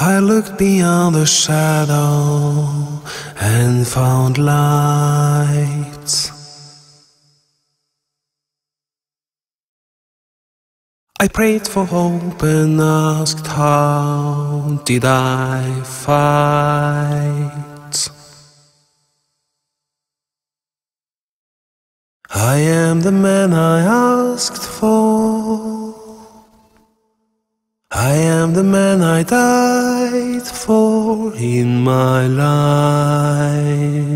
I looked beyond the shadow and found light. I prayed for hope and asked how did I fight? I am the man I asked for. I am the man I died for in my life.